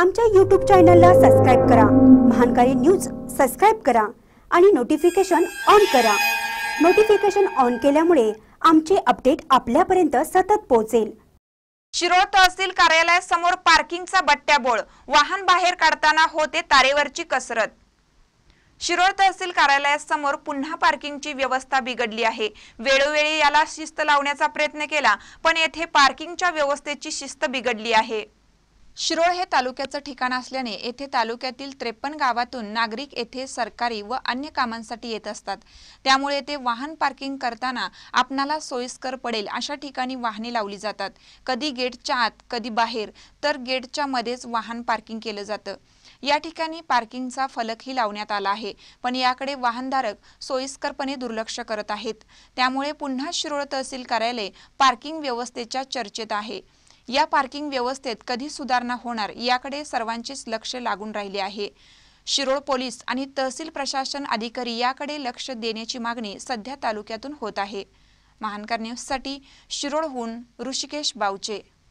आमच्या यूट्यूब चॅनलला सबस्क्राईब करा. महानकारी न्यूज सबस्क्राईब करा आणि नोटिफिकेशन ऑन करा. नोटिफिकेशन ऑन केल्यामुळे आमचे अपडेट आपल्यापर्यंत सतत पोहोचेल. शिरोळ तहसील कार्यालयासमोर पार्किंगचा बट्ट्याबोळ. वाहन बाहेर काढताना होते तारेवरची कसरत. शिरोळ तहसील कार्यालयासमोर पुन्हा पार्किंगची व्यवस्था बिघडली आहे. वेळोवेळी याला शिस्त लावण्याचा प्रयत्न केला पण येथे पार्किंगच्या व्यवस्थेची शिस्त बिघडली आहे. शिरोळ हे तालुक्याचं ठिकाण असल्याने येथे तालुक्यातील त्रेपन्न गावातून नागरिक येथे सरकारी व अन्य कामांसाठी येत असतात. त्यामुळे येथे वाहन पार्किंग करताना आपणाला सोयीस्कर पडेल अशा ठिकाणी वाहने लावली जातात. कधी गेटच्या आत कधी बाहेर तर गेटच्या मध्येच वाहन पार्किंग केलं जातं. या ठिकाणी पार्किंगचा फलकही लावण्यात आला आहे पण याकडे वाहनधारक सोयीस्करपणे दुर्लक्ष करत आहेत. त्यामुळे पुन्हा शिरोळ तहसील कार्यालय पार्किंग व्यवस्थेच्या चर्चेत आहे. या पार्किंग व्यवस्थेत कधी सुधारणा होणार याकडे सर्वांचेच लक्ष लागून राहिले आहे. शिरोळ पोलीस आणि तहसील प्रशासन अधिकारी याकडे लक्ष देण्याची मागणी सध्या तालुक्यातून होत आहे. महानकर न्यूजसाठी शिरोळहून ऋषिकेश बावचे.